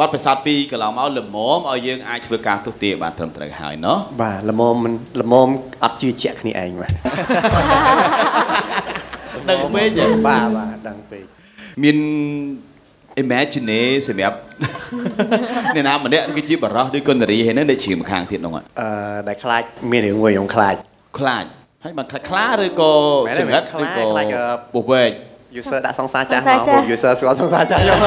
បទពិសោធន៍ពីកន្លងមកលមមឲ្យយើងអាចធ្វើការទុះទាបានត្រឹមត្រូវហើយណោះបាទលមមមិនលមមអត់ជឿជាក់គ្នាឯងបាទដឹងពេកបាទបាទដឹងពេកមាន imagine សម្រាប់អ្នកណាម្នាក់គឺជាបរោះឬកុនរីហ្នឹងនៅជាមួយខាងទៀតនោះអឺដែលខ្លាចមានរឿងមួយខ្ញុំខ្លាចខ្លាចហើយបានខ្លាចខ្លាឬក៏ចំណិតឬក៏ពោះវែក user ដាក់សង្សារចាស់សង្សារមកចាស់ពួក user ស្គាល់សង្សារចាស់ខ្ញុំខ្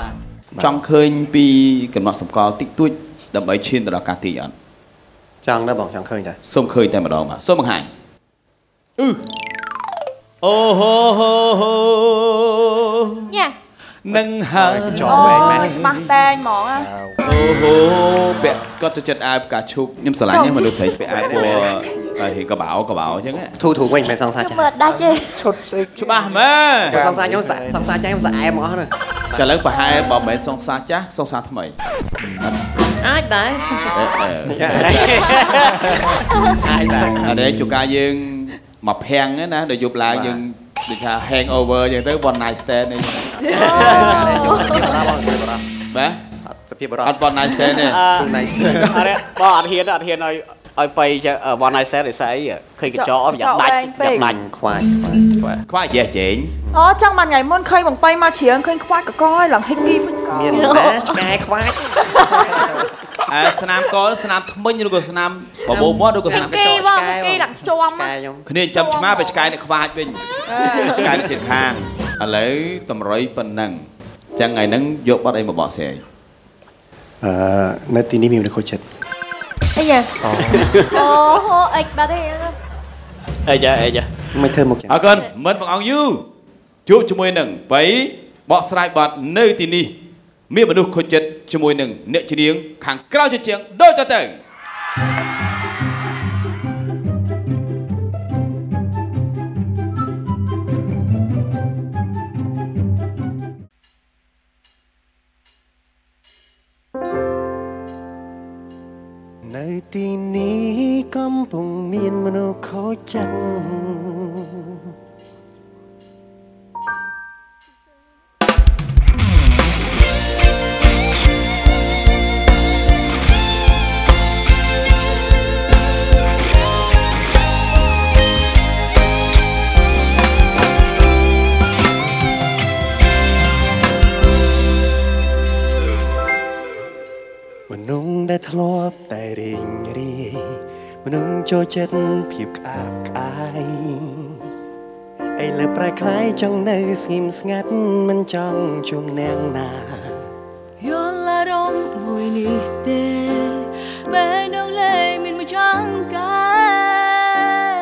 លាចចង់ឃើញពីកំណត់សម្គាល់តិចតួចដើម្បីឈានទៅដល់ការទីអត់ចង់ដែរបងចង់ឃើញដែរសូមឃើញតែម្ដងបាទសូមបង្ហាញអឺអូហូហូហូញ៉ានឹងហើយចង់វែងមែនច្បាស់តែងហ្មងណាអូហូពាក់គាត់ទៅចិត្តអាវផ្កាឈូកខ្ញុំស្រឡាញ់ហ្នឹងមនុស្សស្រីពាក់អាវពណ៌ ហើយហេកបោកបោអញ្ចឹងហ៎ធូធូវិញមិនសង្សារចាស់មើលដាច់ទេច្បាស់មែនសង្សារខ្ញុំសាក់សង្សារចាស់ខ្ញុំសាក់អែមអស់ហ្នឹងចាឥឡូវប្រហែលបើមិនមែនសង្សារចាស់សង្សារថ្មីអាចដែរអឺអឺអាចដែរអរេជួនកាលយើងមកភាំងហ្នឹងណាដល់យប់ឡើងយើងដូចថា hangover អញ្ចឹងទៅ one night stand នេះបាទសភាពបរោះអត់ one night stand ទេទូ nice អរបងអត់ហ៊ានអត់ហ៊ានឲ្យ ឲ្យបៃវ៉ាន់ណៃសែតឯស្អីឃើញកញ្ចក់អត់ប្រយ័ត្នដាច់ប្រយ័ត្នដាច់ខ្វាយខ្វាយខ្វះយេះជេងអូចឹងមួយថ្ងៃមុនឃើញបងបៃមកច្រៀងឃើញខ្វាច់កកហើយឡើងហិកគីវិញកមានណាឆ្កែខ្វាយអើស្នាមកលស្នាមថ្មិញឬក៏ស្នាមបបោមាត់ឬក៏ស្នាមគីបងគីឡើងជាប់ឆ្កែខ្ញុំគ្នាចាំឆ្មាបើឆ្កែនេះខ្វាចវិញឆ្កែនេះជិតខាងឥឡូវតម្រុយប៉ុណ្ណឹងអញ្ចឹងថ្ងៃហ្នឹងយកបាត់អីមកបកស្រាយអឺនៅទីនេះមានមនុស្សខូចចិត្ត អីយ៉ាអូហូអិចបាត់ទេអីចាអីចាមិនធ្វើមុខចឹងអរគុណមិនបងអង្គយូជួបជាមួយនឹង3បកស្រាយបាត់នៅទីនេះមានមនុស្សខូចចិត្តជាមួយនឹងអ្នកច្រៀងខាងក្រៅជញ្ជាំងដូចតទៅ ចូលចិត្តភាពក្អាកក្អាយឥឡូវប្រែคล้ายចង់នៅស្ងៀមស្ងាត់មិនចង់ជំនាងណា យល់អារម្មណ៍មួយនេះទេបែរនៅលេមានមួយចង់កាយ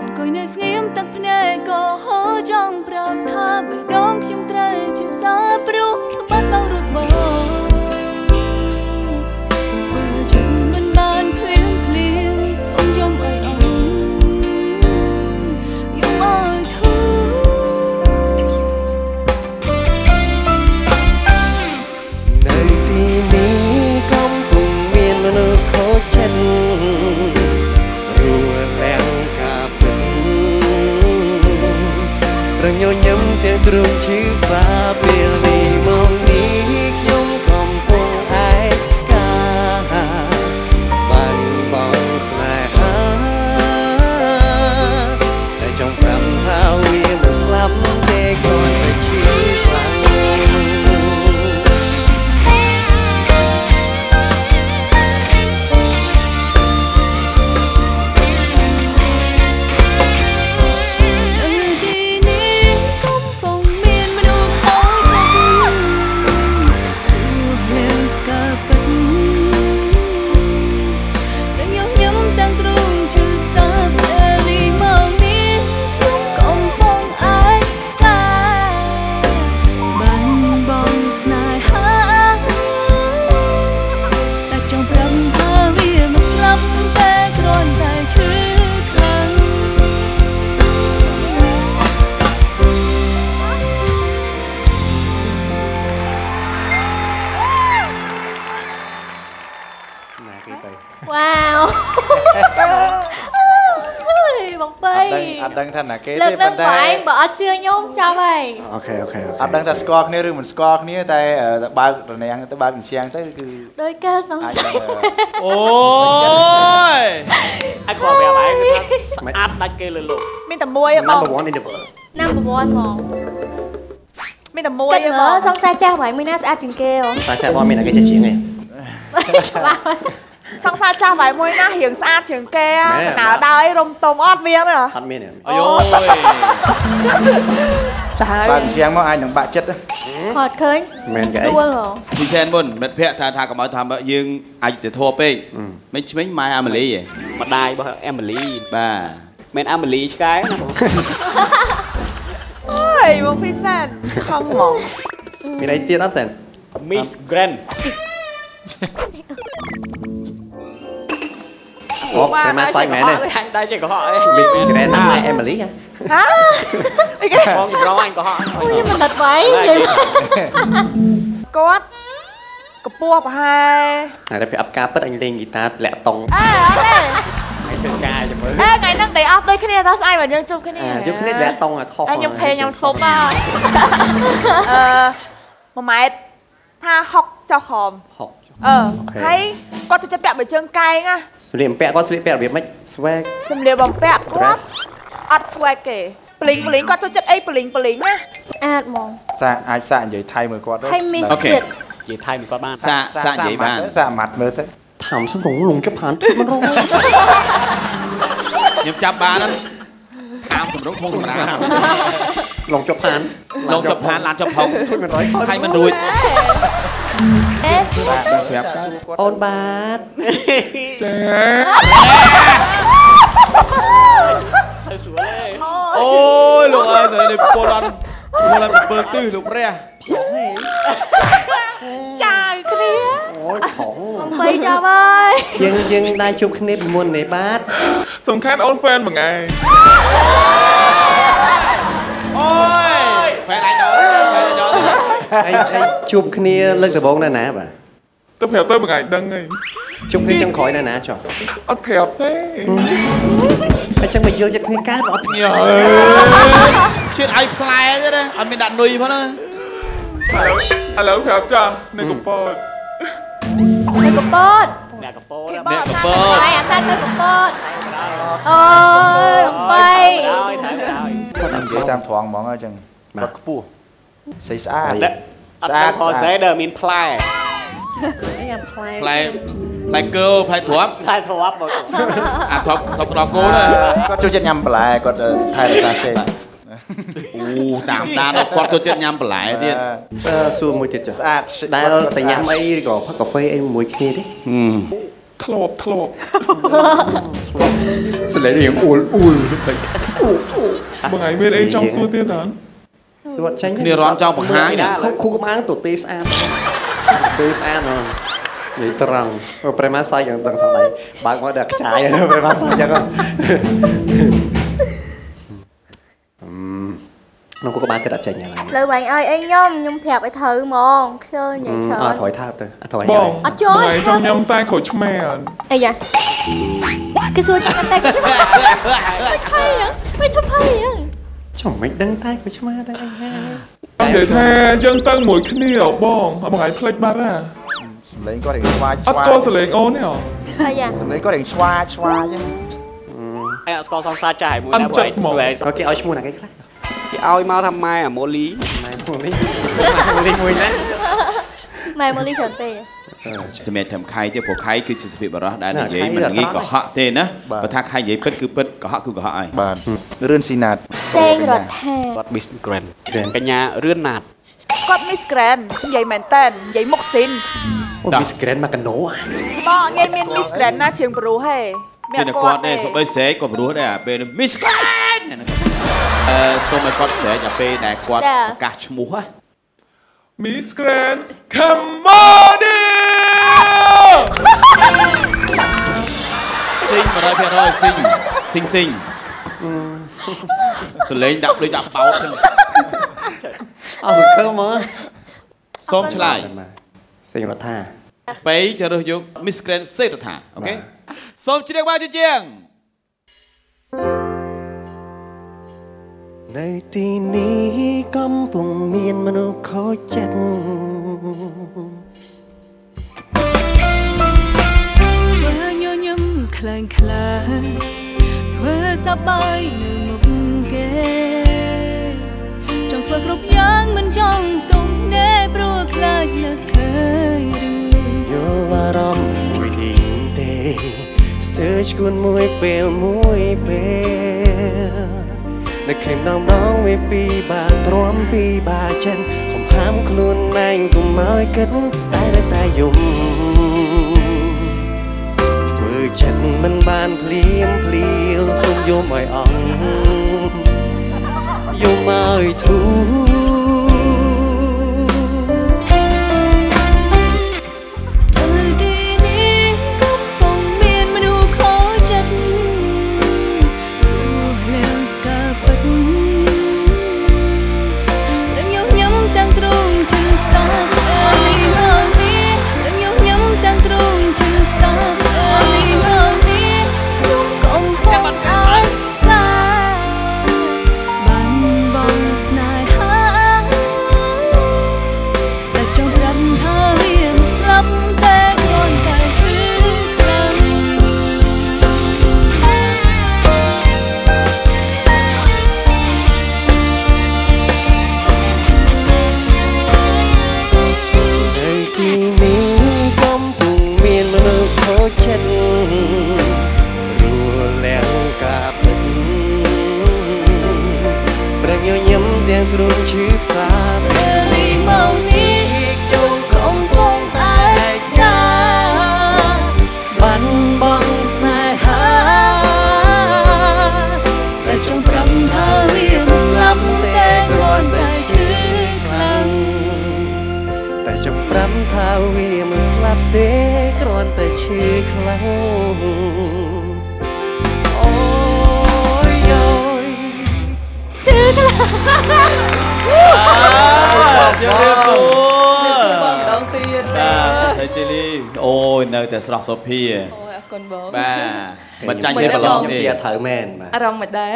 អង្គុយនៅស្ងៀមទឹកភ្នែកក៏ហូរចង់ប្រាប់ថាបើដង អត់ដឹងថាណាគេលើទេកនឹងប៉ុន្តែបងឯងបើអត់ជឿខ្ញុំចាប់ហើយអូខេអូខេអូខេអត់ដឹងថាស្គាល់គ្នាឬមិនស្គាល់គ្នាតែអឺបើករនាំងទៅបើកអញ្ចាំងទៅគឺដោយការសង្អាចស័ដឹងយអឺអូយអាចគាត់ប្រាប់ឯងគឺថាស្អាតដាច់គេលើលោកមានតែមួយហ៎បង number 1 in the world ណាំប្រព័ន្ធហ្មងមានតែមួយគិតហ៎បមើលងសង្សារចាស់បងឯងមួយណាស្អាតជាងគេហ៎សាចាបងមានតែគេចេះជាងឯង សង្សារចាស់បែបមួយណារៀងស្អាតជាងគេមែនណាដើររុំតុងអត់មានទេហ៎អត់មានទេអាយយចាហើយបើកអញ្ចាំងមកអាចនឹងបាក់ចិត្តខត់ឃើញមែនគេអីដួលហ្មងពីសែនមុនមិត្តភ័ក្តិថាថាកុំឲ្យថាយើងអយុត្តិធម៌ពេកមិនឆ្មេញម៉ែអាម៉ាលីហ៎ម្ដាយរបស់អេមីលីបាទមិនអេមីលីឆ្កែណាបងអើយបងភីសែនខំហ្មងមានអីទៀតអត់សែន Miss Grand អូប្រមាសាយមែនទេហាញ់ដៃចេះកុហកអី Miss Grand ណា My Emily ហ៎ហ៎អីគេបងចម្រងអញកុហកអូយមិនដិតໄວនិយាយមកគាត់កពស់ប្រហែលតែពីអបការពិតអញលេងហ្គីតាលាក់តុងអេអត់ទេអញធ្វើការចាំមើលអេថ្ងៃហ្នឹងដេកអស់ដូចគ្នាដល់ស្អែកបើយើងជួបគ្នាអាយកគ្នាលាក់តុងអាខុសអេខ្ញុំភេខ្ញុំសុំមកអឺ1ម៉ែត្រថា60ចុះក្រោមហុក អឺអូខេហើយគាត់ទៅចិត្តពាក់បើជើងកែងណាស្លៀកបំពាក់គាត់ស្លៀកពាក់របៀបម៉េច swag សម្លៀកបំពាក់គាត់ dress អត់ swag ទេប្លីងប្លីងគាត់ចូលចិត្តអីប្លីងប្លីងណាអាតហ្មងសាកអាចសាកនិយាយថៃមើលគាត់ទៅហើយមីសអូខេទៀតនិយាយថៃមិនគាត់បានសាកសាកនិយាយបានសាកម៉ាត់មើលទៅថំសំរងលងជប៉ុនមិនរងខ្ញុំចាប់បានហ្នឹងតាមកម្រងធំសម្រាប់លងជប៉ុនលងចាប់ផានឡានចាប់ផុងជួយមិនរយខថៃមិនរួច អេប្រាប់អូនបាទទៅស្រួលទេអូយលោកអើយស្រីនេះពលអត់ពលអត់ពើទិសលោកព្រះចាយគ្នាអូយផងបីចាប់ហើយយើងយើងដែរជួបគ្នាពីមុននេះបាទសំខាន់អូនហ្វេនមួយថ្ងៃ អីអីជួបគ្នាលើកដំបូងនៅណាបាទទៅប្រាប់ទៅមួយថ្ងៃដឹងហើយជួបគ្នាចុងក្រោយនៅណាចុះអត់ប្រាប់ទេអញ្ចឹងមកយល់ចិត្តគ្នាកើតអត់ញ៉ើជឿនឲ្យផ្លែទេណាអត់មានដាក់នុយផងណាឥឡូវឥឡូវប្រាប់ចាស់នៅកំពតនៅកពតអ្នកកពោតអ្នកកពតហើយអាសាទៅកពតអូយបីដល់ថៃដល់គាត់និយាយតាមត្រង់ហ្មងអញ្ចឹងគាត់ខ្ពស់ ស្អីស្អាតអត់ទៅផសេដមានផ្លែផ្លែផ្លែកើផ្លែទ្រាប់ផ្លែធ្លាប់មកអាទ្រាប់ទ្រាប់ដល់គោណាគាត់ចូលចិត្តញ៉ាំបន្លែគាត់អឺថែរក្សាចេកអូតាមដានដល់គាត់ចូលចិត្តញ៉ាំបន្លែទៀតអឺសួរមួយទៀតចុះស្អាតដែលតែញ៉ាំអីឬក៏ផឹកកាហ្វេអីមួយគ្នាទេធ្លាប់ធ្លាប់សលេងរៀងអ៊ូលអ៊ូលមួយថ្ងៃមានអីចង់សួរទៀតអត់ សួរចាញ់គ្នារំចង់បង្ហាញណាខុសគូកម្អាងទៅទេស្អាតទេស្អាតហ្មងនិយាយត្រង់ប្រេម៉ាសាយយ៉ាងដឹងសម្ដីបើកមកដល់ខ្ចាយប្រេម៉ាសាយយ៉ាងអឺនោះគូកម្អាងទៀតអត់ចេញឡើយលើបាញ់ឲ្យអីខ្ញុំខ្ញុំប្រាប់ឲ្យត្រូវហ្មងខ្ជិលនិយាយច្រើនអត់ថយថាបទៅអត់ថយបងអត់ចូលមួយថ្ងៃចង់ញ៉ាំតែក្រូចឆ្មាអត់អីយ៉ាគឺសួរចាំតែមិនភ័យហ្នឹងមិនធ្វើភ័យហ្នឹង ចំមិនដឹងតែគូឆ្មាដែរអីហ่าនិយាយថាយើងទៅមួយគ្នាហ៎បងមួយថ្ងៃផ្លេចបាត់ហ่าសម្លេងគាត់រៀងស្វាយអត់ស្គាល់សលេងអូនទេហ៎អីយ៉ាសម្លេងគាត់រៀងស្វាយស្វាយអញ្ចឹងអញអត់ស្គាល់សង្សារចាស់ឲ្យមួយអត់ណាចិត្តបើហ្មងឯងអូខេឲ្យឈ្មោះណាគេខ្លះគេឲ្យមកថាម៉ែអាម៉ូលីណែមួយនេះមួយមួយណាម៉ែមកលីច្រើនទេ សម្រាប់ធ្វើខៃទៀតព្រោះខៃគឺជាសភាពបរោះដែលណានិយាយខៃមិនវាងាយត្រង់កុហកទេណាបើថាខៃនិយាយពិតគឺពិតកុហកគឺកុហកហើយបាទរឿនស៊ីណាតសេងរដ្ឋាគាត់ Miss Grand Grand កញ្ញារឿនណាតគាត់ Miss Grand និយាយមែនតើនិយាយមុខស៊ីនអូ Miss Grand មកកណូបងងាយមាន Miss Grand ណាជាងប្រុសហេមានតែគាត់ទេសូម្បីស្រែកក៏ព្រោះដែរអាពេល Miss Grand អឺសូមឲ្យគាត់ស្រែកអាពេលដែលគាត់ប្រកាសឈ្មោះណា Miss Grand Cambodia ស៊ី ង100%ស៊ីងស៊ីងស៊ីងសលេងដាក់ដូចដាក់បោកហ្នឹងអត់សង្ឃឹមមកសូមឆ្លើយសេងរដ្ឋាបេจะរើសយក Miss Grand សេដ្ឋាអូខេសូមជ្រាបបានជជាងនៅទីនេះកំពុងមានមនុស្សខូចចិត្ត លាំងខ្លាយធ្វើសប្បាយនៅមុខគេចង់ធ្វើគ្រប់យ៉ាងមិនចង់ទុំណែព្រោះខ្លាចនឹកឃើញរឿងយល់អារម្មណ៍មួយទីងទេស្ទើរឈួនមួយពេលមួយពេលនៅខេមដងដងវាពីបាទ្រាំពីបាចិនខំហាមខ្លួនឯងកុំឲ្យគិតតែនៅតែយំ បានភ្លាមភ្លៀងសូមយំឲ្យអស់យំឲ្យធូរ ឈឺខ្លាំងអូយអូយឈឺខ្លាំងជម្រាបសួរបងម្ដងទៀតចាហើយជេលីអូយនៅតែស្រស់សុភាអូយអរគុណបងបាទមិនចាញ់មិនទេទេប្រឡងបងទេជាត្រូវមែនបាទអារម្មណ៍មិនដែរ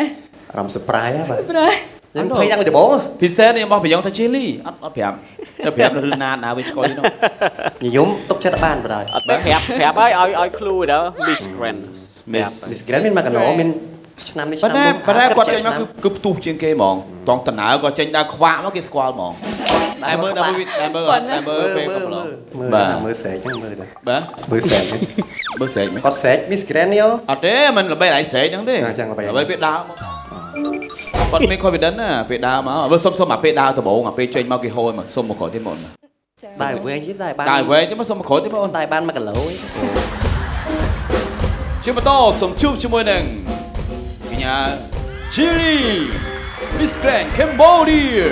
អារម្មណ៍ surprise ហ៎បាទប្រែ ខ្ញុំភ័យតាំងពីដំបូងពិសេសនេះរបស់ប្រយ៉ងថាជេលីអត់អត់ប្រាប់ទៅប្រាប់នៅរឿងណាណាវិញឆ្កយនោះញញឹមទុកចិត្តបានបាទអត់ទៅប្រាប់ប្រាប់ហើយឲ្យឲ្យ clue ទៅ Miss Grand Miss Miss Grand មានមកកណោមានឆ្នាំនេះប៉ុឆ្នាំន្តែនោះប៉ុន្តែគាត់ចេញមកគឺគឺផ្ទុះជាងគេហ្មងតងតណើក៏ចេញដើរខ្វាក់មកគេស្គាល់ហ្មងតែមើលដល់មើលតែមើលតែមើលពេលក៏ប្រឡងមើលបាទមើលស្រែកហ្នឹងមើលទៅបាទមើលស្រែកមើលស្រែកមែនគាត់ស្រែក Miss Grand នេះអត់ទេមិនល្បីឯងស្រែកហ្នឹងទេអញ្ចឹងល្បីល្បីពេលដើរមក គាត់មាន confidence ណាពេលដើរមកមើលសុំសុំអាពេលដើរដំបូងអាពេលចេញមកគេហូរមកសុំមកក្រោយទៀតមកអូនដែរវែងទៀតដែរបានដើរវែងទៀតមកសុំមកក្រោយទៀតមកអូនដែរបាន1គីឡូឯងជាបន្តសូមជួបជាមួយនឹងកញ្ញា Chili Miss Grand Cambodia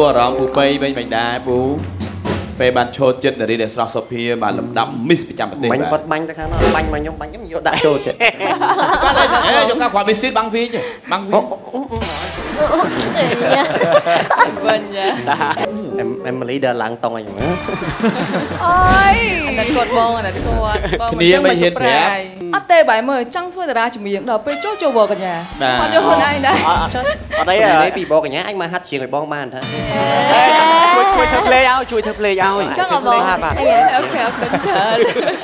សួរអារម្មណ៍ពូបីវិញមិនដែរពូពេលបានឈោតចិត្តនារីដែលស្រស់សុភាបានលំដាប់ Miss ប្រចាំប្រទេសបាញ់បាទគាត់បាញ់ទៅខាងនោះបាញ់មកខ្ញុំបាញ់ខ្ញុំយកដាក់ចូលចិត្តគាត់លេងអេយកកាគាត់ visit បាំងវីបាំងវីវិញ យ៉ាអេមអេមលីដើរឡើងតង់អីហ្នឹងអូយអាណិតគាត់បងអាណិតគាត់បងគ្នាមិនហ៊ានប្រាប់អត់ទេបាយមើលចង់ធ្វើតារាចម្រៀងដល់ពេលចូលចូលវកញ្ញាបាទអត់យកខ្លួនឯងដែរអត់អត់អីនេះពីបងកញ្ញាអាចមកហាត់ច្រៀងឲ្យបងបានថាជួយជួយធ្វើ play ឲ្យជួយធ្វើ play ឲ្យចង់អបងបាទបាទអូខេអរគុណច្រើន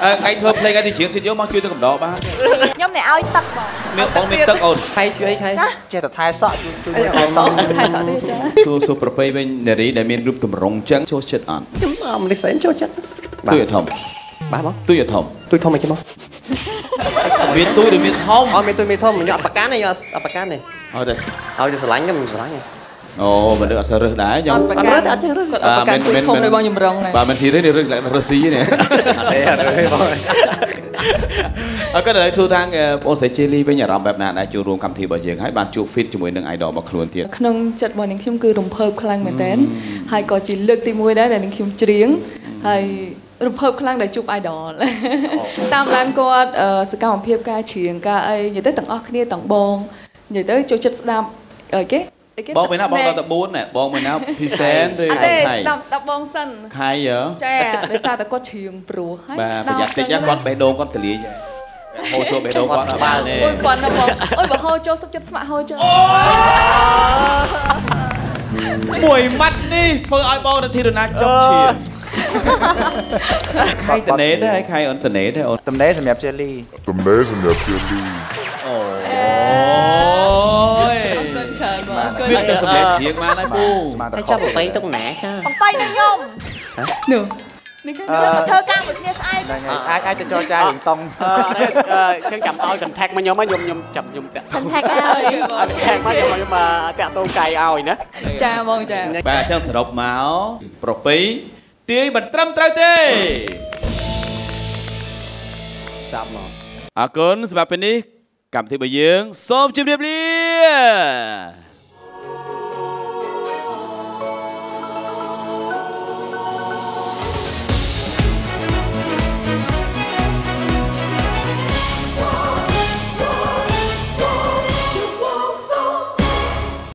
អើឯងធ្វើ play កាទីជាងស៊ីតយកមកជួយទៅកំដរបានខ្ញុំអ្នកឲ្យទឹកបងមានបងមានទឹកអូនខៃជួយអីខៃចេះតែថែសក់ជួយជួយថែសក់ថៃតទេចាសួរសួរប្រពៃវិញនារីដែលមានរូបតម្រង់ចឹងចូលចិត្តអត់ខ្ញុំអមនេះសែនចូលចិត្តទួយឲ្យធំបាទបងទួយឲ្យធំទួយធំអីគេមកមានទួយឬមានធំអត់មានទួយមានធំខ្ញុំអត់ប្រកាន់ទេយកអត់ប្រកាន់ទេអត់ទេឲ្យទៅស្រឡាញ់ខ្ញុំស្រឡាញ់អូមិនដឹងអត់សូវរើសដែរចឹងអត់ប្រកាន់អត់ចេះគាត់អត់ប្រកាន់គួយធំដោយបងចម្រងដែរបាទមិនធីទេនេះរើសរើសស៊ីនេះអត់ទេអត់ទេបង អរគុណដល់សួរថាបងអូនស្រីជេលីវិញអារម្មណ៍បែបណាដែលចូលរួមកម្មវិធីរបស់យើងហើយបានជួប fit ជាមួយនឹង idol របស់ខ្លួនទៀតក្នុងចិត្តរបស់នាងខ្ញុំគឺរំភើបខ្លាំងមែនតើហើយក៏ជាលើកទី1ដែរដែលនាងខ្ញុំច្រៀងហើយរំភើបខ្លាំងដែលជួប idol តាមដានគាត់អឺសកម្មភាពការច្រៀងការអីនិយាយទៅទាំងអស់គ្នាទាំងបងនិយាយទៅចូលចិត្តស្ដាប់អីគេអីគេ បងមួយណាបងដល់តែ4ណែបងមួយណាភីសែនឬអត់ទេខៃស្ដាប់ស្ដាប់បងសិនខៃយើចាដោយសារតែគាត់ច្រៀងព្រោះហើយបាទស្ប្រយ័ត្នតិចណាគាត់បេះដូងគាត់ទលាយហូរចូលបេះដូងគាត់អត់បានទេអូយគាត់ណាបងអូយបើហូរចូលសុខចិត្តស្មាក់ហូរចូលមួយម៉ាត់នេះធ្វើឲ្យបងនាធីរណាចុកឈៀងខៃតនេទេហើយខៃអនតនេទេអូនតំណេសម្រាប់ជេលីតំណេសម្រាប់ជាលីអូ ស្វៀតទៅសម្រាប់ជ្រៀងបានហើយពូស្មានតែហើយខចាប់ំប្របីទុកណាចាបំបីនឹងខ្ញុំនោះនេះគឺអឺធ្វើការមួយគ្នាស្អែកហ្នឹងហើយអាចអាចទៅចរចារឿងតុងអឺអត់ទេអឺចឹងចាំឲ្យ contact មកខ្ញុំមកខ្ញុំខ្ញុំចាំខ្ញុំតាក់ contact ឲ្យឲ្យ contact មកខ្ញុំខ្ញុំតាក់តូនកាយឲ្យណាចាបងចាបាទអញ្ចឹងសរុបមកប្រពីទាយមិនត្រឹមត្រូវទេចាប់មកអរគុណសម្រាប់ពេលនេះកម្មវិធីរបស់យើងសូមជម្រាបលា